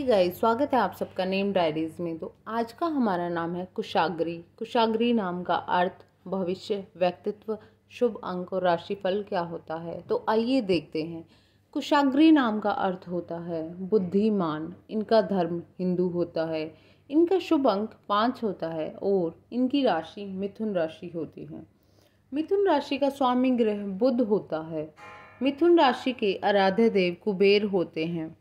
Guys स्वागत है आप सबका नेम डायरीज में। तो आज का हमारा नाम है कुशाग्री। कुशाग्री नाम का अर्थ भविष्य, व्यक्तित्व, शुभ अंक और राशिफल क्या होता है? तो आइए देखते हैं। कुशाग्री नाम का अर्थ होता है बुद्धिमान। इनका धर्म हिंदू होता है। इनका शुभ अंक पाँच होता है और इनकी राशि मिथुन राशि होती है। मिथुन राशि का स्वामी ग्रह बुद्ध होता है। मिथुन राशि के आराध्य देव कुबेर होते हैं।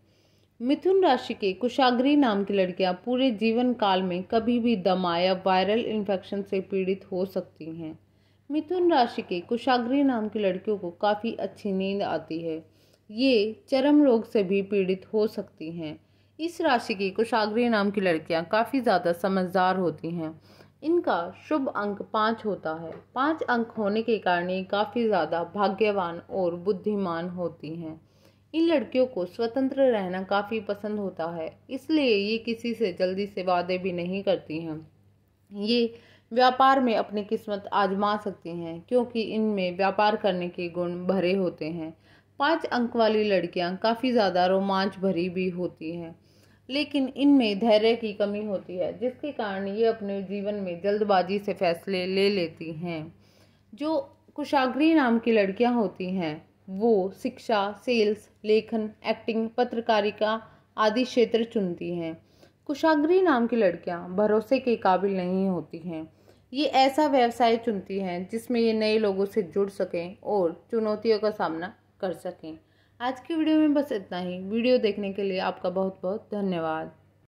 मिथुन राशि के कुशाग्री नाम की लड़कियाँ पूरे जीवन काल में कभी भी दमा या वायरल इन्फेक्शन से पीड़ित हो सकती हैं। मिथुन राशि के कुशाग्री नाम की लड़कियों को काफ़ी अच्छी नींद आती है। ये चरम रोग से भी पीड़ित हो सकती हैं। इस राशि की कुशाग्री नाम की लड़कियाँ काफ़ी ज़्यादा समझदार होती हैं। इनका शुभ अंक पाँच होता है। पाँच अंक होने के कारण ये काफ़ी ज़्यादा भाग्यवान और बुद्धिमान होती हैं। इन लड़कियों को स्वतंत्र रहना काफ़ी पसंद होता है, इसलिए ये किसी से जल्दी से वादे भी नहीं करती हैं। ये व्यापार में अपनी किस्मत आजमा सकती हैं, क्योंकि इनमें व्यापार करने के गुण भरे होते हैं। पाँच अंक वाली लड़कियाँ काफ़ी ज़्यादा रोमांच भरी भी होती हैं, लेकिन इनमें धैर्य की कमी होती है, जिसके कारण ये अपने जीवन में जल्दबाजी से फैसले ले लेती हैं। जो कुशाग्री नाम की लड़कियाँ होती हैं वो शिक्षा सेल्स लेखन एक्टिंग पत्रकारिता आदि क्षेत्र चुनती हैं। कुशाग्री नाम की लड़कियाँ भरोसे के काबिल नहीं होती हैं। ये ऐसा व्यवसाय चुनती हैं जिसमें ये नए लोगों से जुड़ सकें और चुनौतियों का सामना कर सकें। आज की वीडियो में बस इतना ही। वीडियो देखने के लिए आपका बहुत बहुत धन्यवाद।